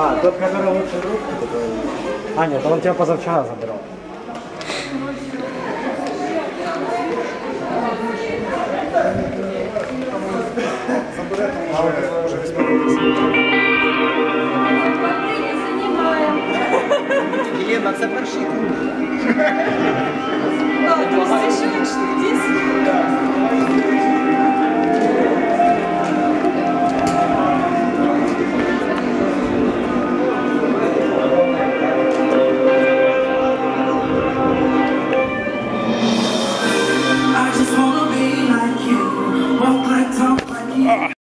А, тот, который лучший друг? А, нет, он тебя позавчера забирал. Елена, це перший круг. Ah.